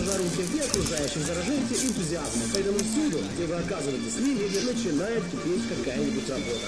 держа руки окружающим зараженцы энтузиазмом. Поэтому всюду, где вы оказываетесь в мире, начинает кипеть какая-нибудь работа.